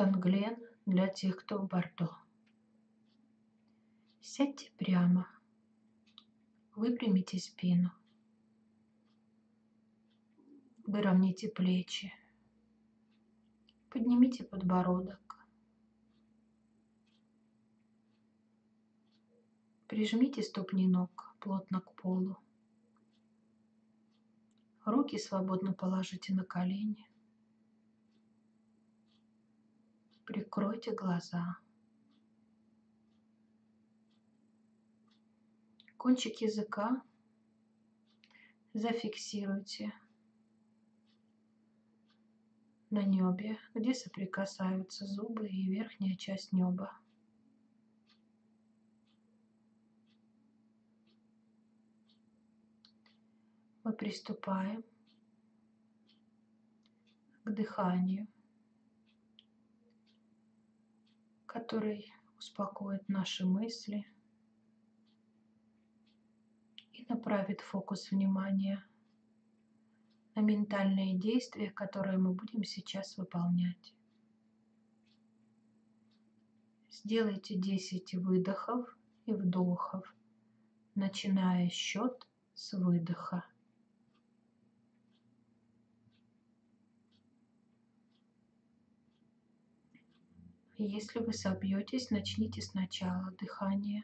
Танглен для тех, кто в Бордо. Сядьте прямо, выпрямите спину, выровняйте плечи, поднимите подбородок, прижмите ступни ног плотно к полу, руки свободно положите на колени, Прикройте глаза. Кончик языка зафиксируйте на небе, где соприкасаются зубы и верхняя часть неба. Мы приступаем к дыханию. Который успокоит наши мысли и направит фокус внимания на ментальные действия, которые мы будем сейчас выполнять. Сделайте 10 выдохов и вдохов, начиная счет с выдоха. Если вы собьетесь, начните сначала дыхание.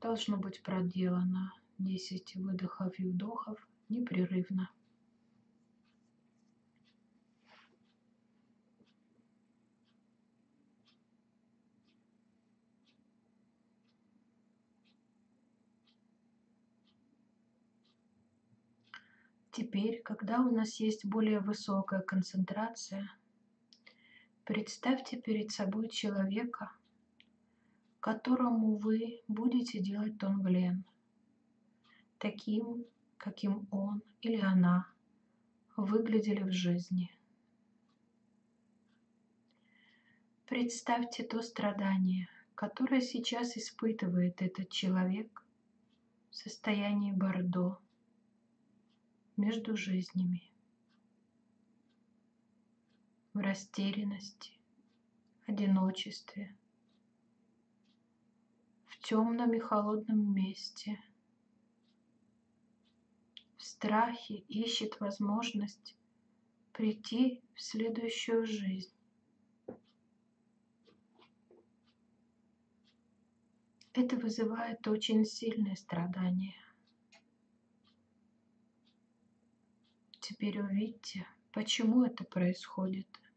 Должно быть проделано 10 выдохов и вдохов непрерывно. Теперь, когда у нас есть более высокая концентрация, Представьте перед собой человека, которому вы будете делать тонглен, таким, каким он или она выглядели в жизни. Представьте то страдание, которое сейчас испытывает этот человек в состоянии Бордо между жизнями в растерянности, одиночестве, в темном и холодном месте, в страхе ищет возможность прийти в следующую жизнь. Это вызывает очень сильное страдание. Теперь увидьте, почему это происходит –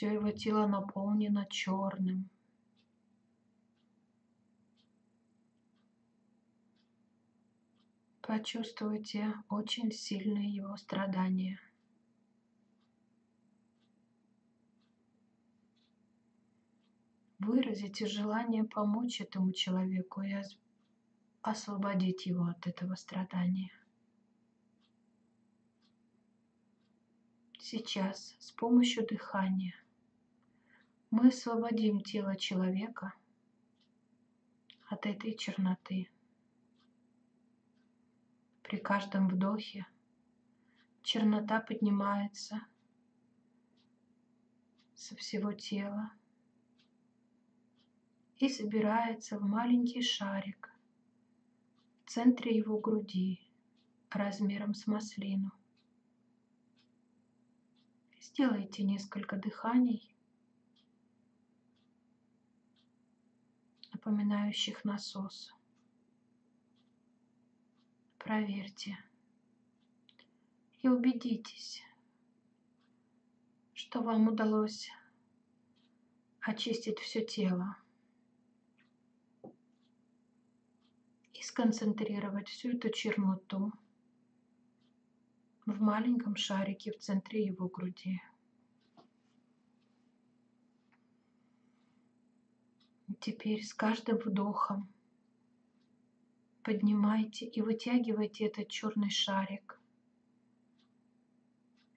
все его тело наполнено черным. Почувствуйте очень сильные его страдания. Выразите желание помочь этому человеку и освободить его от этого страдания. Сейчас с помощью дыхания мы освободим тело человека от этой черноты. При каждом вдохе чернота поднимается со всего тела и собирается в маленький шарик в центре его груди размером с маслину. Сделайте несколько дыханий напоминающих насос. Проверьте и убедитесь, что вам удалось очистить все тело и сконцентрировать всю эту черноту в маленьком шарике в центре его груди. Теперь с каждым вдохом поднимайте и вытягивайте этот черный шарик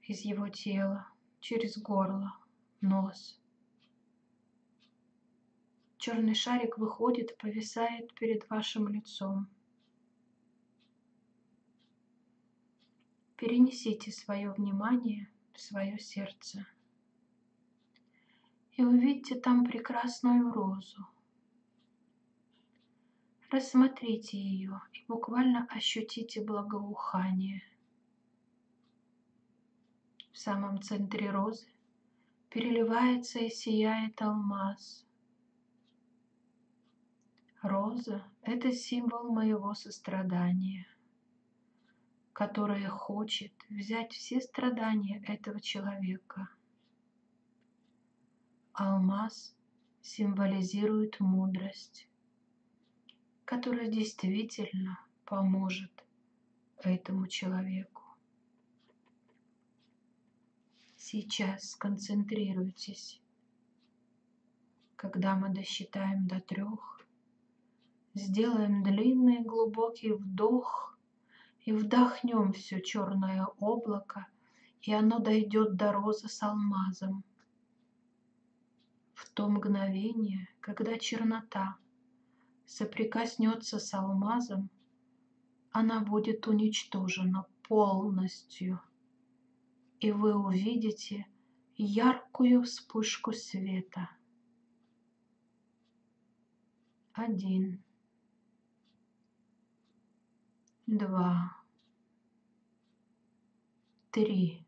из его тела через горло, нос. Черный шарик выходит, повисает перед вашим лицом. Перенесите свое внимание в свое сердце и увидите там прекрасную розу. Рассмотрите ее и буквально ощутите благоухание. В самом центре розы переливается и сияет алмаз. Роза – это символ моего сострадания, которое хочет взять все страдания этого человека – Алмаз символизирует мудрость, которая действительно поможет этому человеку. Сейчас сконцентрируйтесь. Когда мы досчитаем до трех, сделаем длинный глубокий вдох и вдохнем все черное облако, и оно дойдет до розы с алмазом – в то мгновение, когда чернота соприкоснется с алмазом, она будет уничтожена полностью, и вы увидите яркую вспышку света. Один, два, три.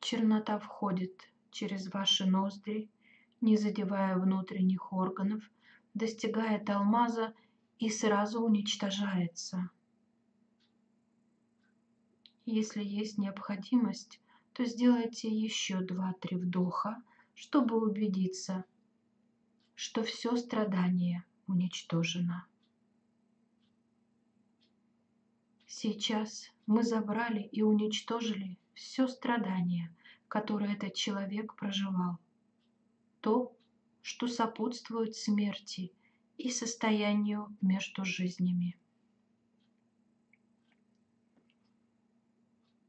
Чернота входит через ваши ноздри не задевая внутренних органов, достигает алмаза и сразу уничтожается. Если есть необходимость, то сделайте еще два-три вдоха, чтобы убедиться, что все страдание уничтожено. Сейчас мы забрали и уничтожили все страдание, которое этот человек проживал то, что сопутствует смерти и состоянию между жизнями.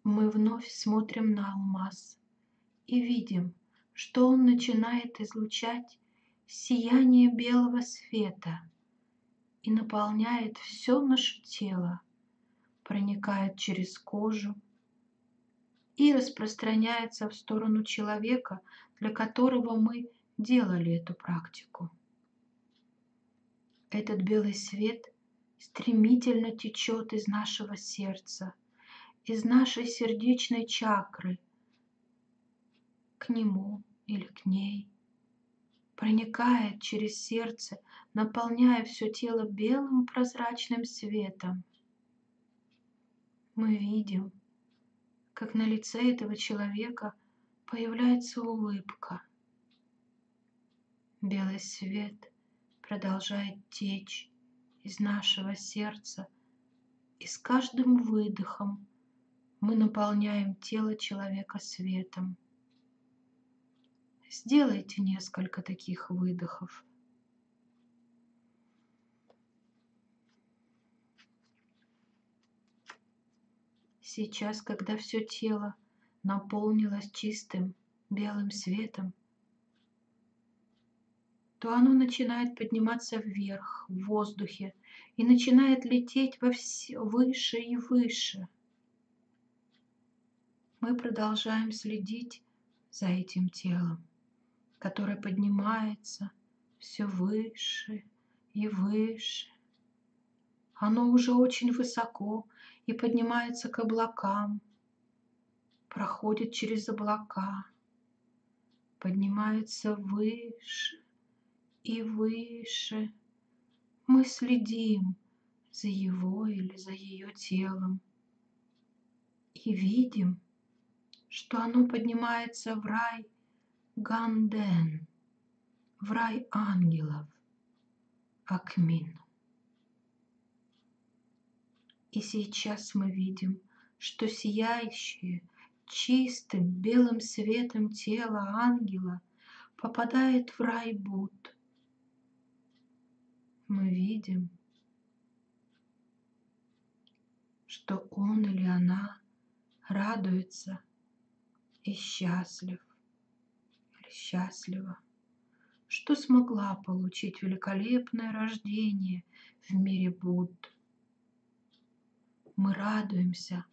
Мы вновь смотрим на алмаз и видим, что он начинает излучать сияние белого света и наполняет все наше тело, проникает через кожу и распространяется в сторону человека, для которого мы делали эту практику. Этот белый свет стремительно течет из нашего сердца, из нашей сердечной чакры к нему или к ней, проникает через сердце, наполняя все тело белым прозрачным светом. Мы видим, как на лице этого человека появляется улыбка – Белый свет продолжает течь из нашего сердца, и с каждым выдохом мы наполняем тело человека светом. Сделайте несколько таких выдохов. Сейчас, когда все тело наполнилось чистым белым светом, то оно начинает подниматься вверх, в воздухе, и начинает лететь во все, выше и выше. Мы продолжаем следить за этим телом, которое поднимается все выше и выше. Оно уже очень высоко и поднимается к облакам, проходит через облака, поднимается выше и выше. Мы следим за его или за ее телом и видим, что оно поднимается в рай Ганден, в рай ангелов, Акмин. И сейчас мы видим, что сияющее чистым белым светом тело ангела попадает в рай Будд, мы видим, что он или она радуется и счастлив или счастлива, что смогла получить великолепное рождение в мире Будд. Мы радуемся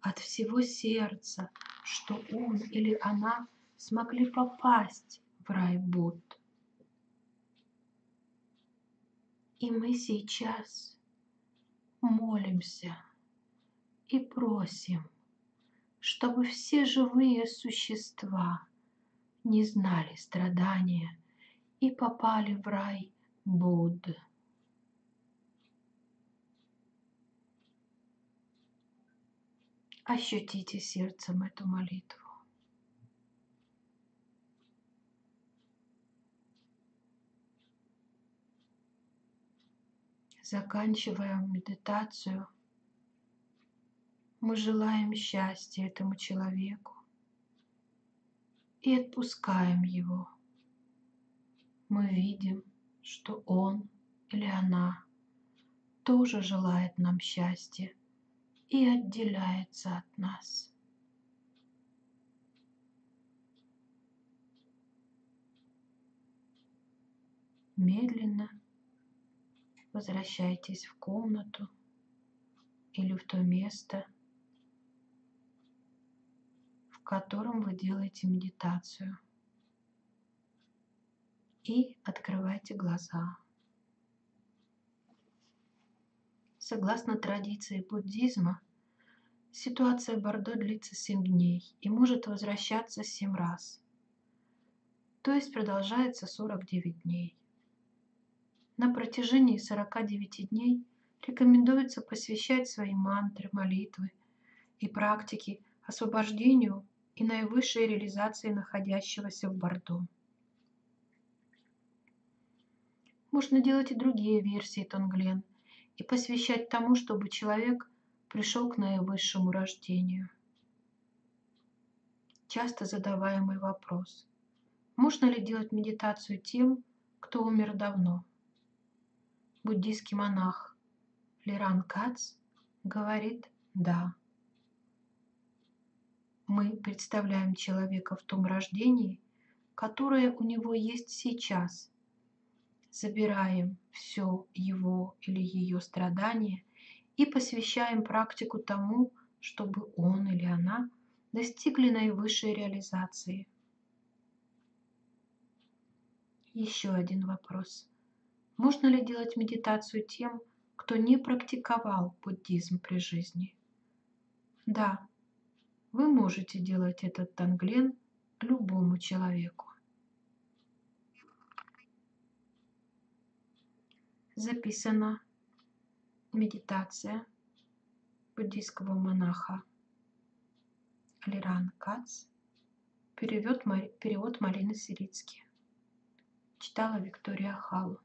от всего сердца, что он или она смогли попасть в рай Будд. И мы сейчас молимся и просим, чтобы все живые существа не знали страдания и попали в рай Будды. Ощутите сердцем эту молитву. Заканчивая медитацию, мы желаем счастья этому человеку и отпускаем его. Мы видим, что он или она тоже желает нам счастья и отделяется от нас. Медленно возвращайтесь в комнату или в то место, в котором вы делаете медитацию. И открывайте глаза. Согласно традиции буддизма, ситуация Бордо длится 7 дней и может возвращаться 7 раз, то есть продолжается 49 дней. На протяжении 49 дней рекомендуется посвящать свои мантры, молитвы и практики освобождению и наивысшей реализации находящегося в Бордо. Можно делать и другие версии Тонглен, и посвящать тому, чтобы человек пришел к наивысшему рождению. Часто задаваемый вопрос. Можно ли делать медитацию тем, кто умер давно? Буддийский монах Лиран Кац говорит «да». Мы представляем человека в том рождении, которое у него есть сейчас – забираем все его или ее страдания и посвящаем практику тому, чтобы он или она достигли наивысшей реализации. Еще один вопрос. Можно ли делать медитацию тем, кто не практиковал буддизм при жизни? Да, вы можете делать этот танглен любому человеку. записана медитация буддийского монаха Алиран Кац, перевод, перевод Марины Сирицки. Читала Виктория Халу.